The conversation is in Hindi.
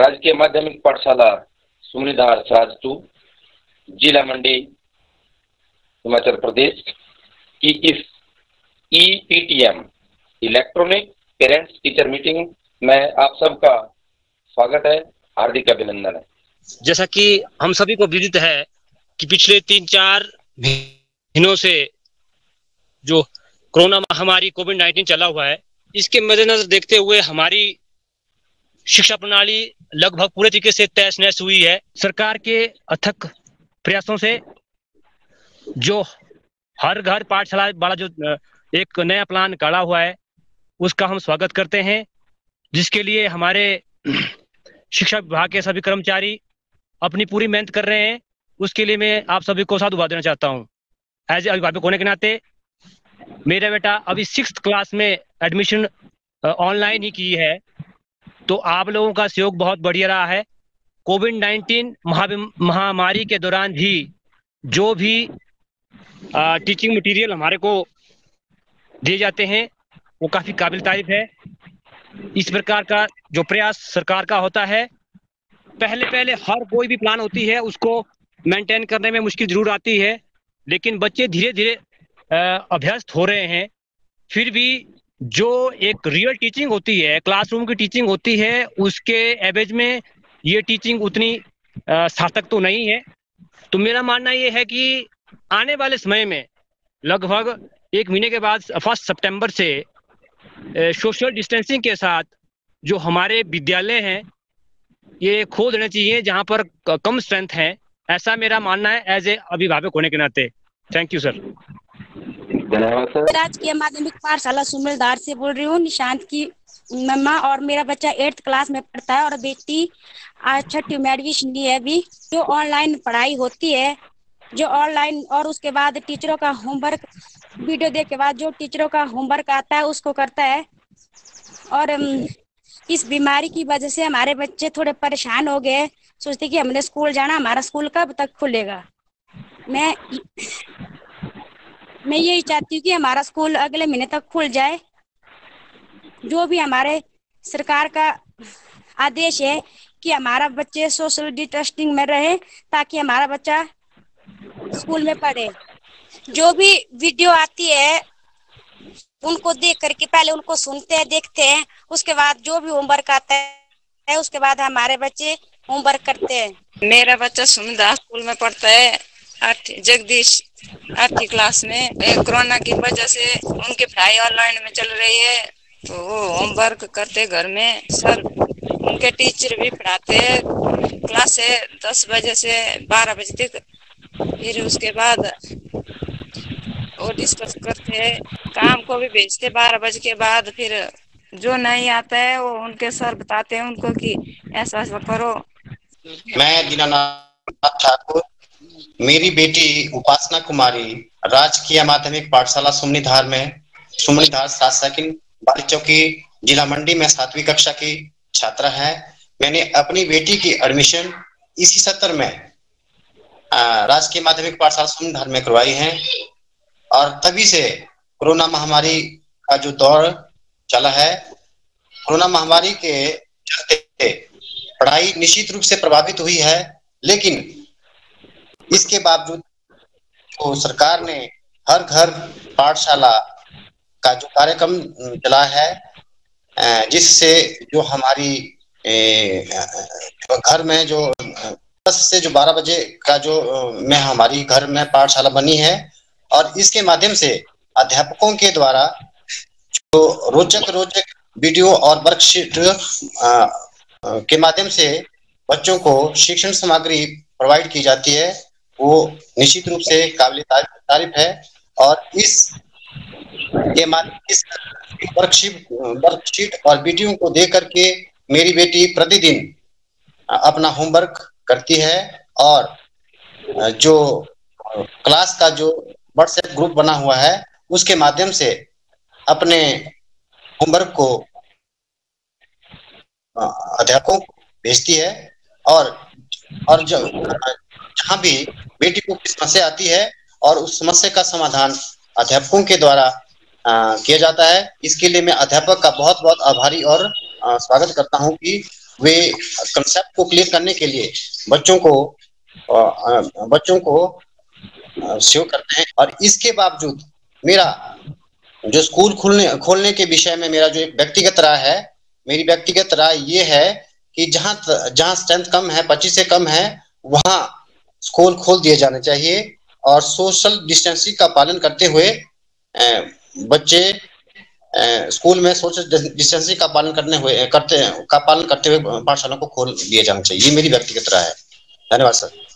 राजकीय माध्यमिक पाठशाला सुमनीधार राजतू जिला मंडी, हिमाचल प्रदेश, की इस E P T M electronic parents teacher meeting में आप सबका स्वागत है, हार्दिक अभिनंदन है। जैसा कि हम सभी को विदित है कि पिछले तीन चार महीनों से जो कोरोना महामारी कोविड नाइन्टीन चला हुआ है, इसके मद्देनजर देखते हुए हमारी शिक्षा प्रणाली लगभग पूरे तरीके से तहस नहस हुई है। सरकार के अथक प्रयासों से जो हर घर पाठशाला वाला जो एक नया प्लान काढ़ा हुआ है, उसका हम स्वागत करते हैं, जिसके लिए हमारे शिक्षा विभाग के सभी कर्मचारी अपनी पूरी मेहनत कर रहे हैं। उसके लिए मैं आप सभी को साधुवाद देना चाहता हूँ। एज ए अभिभावक होने के नाते, मेरा बेटा अभी सिक्स क्लास में एडमिशन ऑनलाइन ही की है। तो आप लोगों का सहयोग बहुत बढ़िया रहा है। कोविड नाइन्टीन महामारी के दौरान भी जो भी आ, टीचिंग मटेरियल हमारे को दिए जाते हैं वो काफ़ी काबिल तारीफ़ है। इस प्रकार का जो प्रयास सरकार का होता है पहले पहले हर कोई भी प्लान होती है उसको मेंटेन करने में मुश्किल ज़रूर आती है लेकिन बच्चे धीरे धीरे अभ्यस्त हो रहे हैं। फिर भी जो एक रियल टीचिंग होती है क्लासरूम की टीचिंग होती है, उसके एवरेज में ये टीचिंग उतनी सार्थक तो नहीं है। तो मेरा मानना ये है कि आने वाले समय में लगभग एक महीने के बाद फ़र्स्ट सितंबर से सोशल डिस्टेंसिंग के साथ जो हमारे विद्यालय हैं, ये खो देने चाहिए जहाँ पर कम स्ट्रेंथ है। ऐसा मेरा मानना है एज ए अभिभावक होने के नाते। थैंक यू सर राजकीय माध्यमिक पाठशाला सुमलदार से बोल रही हूँ। निशांत की मम्मा और मेरा बच्चा एट्थ क्लास में पढ़ता है और बेटी आज छठी में एडमिशन ली है अभी। जो ऑनलाइन पढ़ाई होती है, जो ऑनलाइन और उसके बाद टीचरों का होमवर्क वीडियो देख के बाद जो टीचरों का होमवर्क आता है, उसको करता है। और इस बीमारी की वजह से हमारे बच्चे थोड़े परेशान हो गए सोचते कि हमने स्कूल जाना, हमारा स्कूल कब तक खुलेगा? मैं मैं यही चाहती हूँ कि हमारा स्कूल अगले महीने तक खुल जाए। जो भी हमारे सरकार का आदेश है कि हमारा बच्चे सोशल डिस्टेंसिंग में रहे ताकि हमारा बच्चा स्कूल में पढ़े। जो भी वीडियो आती है, उनको देख करके पहले उनको सुनते हैं, देखते हैं, उसके बाद जो भी होमवर्क आता है, उसके बाद हमारे बच्चे होमवर्क करते हैं। मेरा बच्चा सुमिदा स्कूल में पढ़ता है आठ जगदीश आठवीं क्लास में कोरोना की वजह से उनकी पढ़ाई ऑनलाइन में चल रही है। तो वो होमवर्क करते घर में। सर, उनके टीचर भी पढ़ाते हैं। क्लास है दस बजे से बारह बजे तक। फिर उसके बाद वो डिस्कस करते हैं। काम को भी भेजते बारह बजे के बाद। फिर जो नहीं आता है, वो उनके सर बताते हैं उनको कि ऐसा ऐसा करो। मैं दीनानाथ ठाकुर मेरी बेटी उपासना कुमारी राजकीय माध्यमिक पाठशाला सुमनीधार में सुमनीधार सात बाली चौकी जिला मंडी में सातवीं कक्षा की छात्रा है। मैंने अपनी बेटी की एडमिशन इसी सत्र में राजकीय माध्यमिक पाठशाला सुमनीधार में करवाई है। और तभी से कोरोना महामारी का जो दौर चला है, कोरोना महामारी के चलते पढ़ाई निश्चित रूप से प्रभावित हुई है, लेकिन इसके बावजूद तो सरकार ने हर घर पाठशाला का जो कार्यक्रम चला है जिससे जो हमारी घर में जो, दस से जो बारह बजे का जो में हमारी घर में पाठशाला बनी है और इसके माध्यम से अध्यापकों के द्वारा जो रोचक रोचक वीडियो और वर्कशीट के माध्यम से बच्चों को शिक्षण सामग्री प्रोवाइड की जाती है। वो निश्चित रूप से काबिल तारीफ़ है और इस के इस वर्कशीट वर्कशीट और वीडियो को देख करके मेरी बेटी प्रतिदिन अपना होमवर्क करती है और जो क्लास का जो व्हाट्सएप ग्रुप बना हुआ है, उसके माध्यम से अपने होमवर्क को अध्यापकों को भेजती है और और जो जहाँ भी बेटी को समस्या आती है और उस समस्या का समाधान अध्यापकों के द्वारा किया जाता है। इसके लिए मैं अध्यापक का बहुत बहुत आभारी और आ, स्वागत करता हूँ कि वे कंसेप्ट को क्लियर करने के लिए बच्चों को बच्चों को सेव करते हैं। और इसके बावजूद मेरा जो स्कूल खोलने खोलने के विषय में मेरा जो एक व्यक्तिगत राय है मेरी व्यक्तिगत राय ये है कि जहाँ जहाँ स्ट्रेंथ कम है पच्चीस से कम है वहाँ स्कूल खोल दिए जाने चाहिए और सोशल डिस्टेंसिंग का पालन करते हुए बच्चे स्कूल में सोशल डिस्टेंसिंग का पालन करने हुए, करते, का पालन करते हुए पाठशालाओं को खोल दिए जाना चाहिए। ये मेरी व्यक्तिगत राय है। धन्यवाद, सर।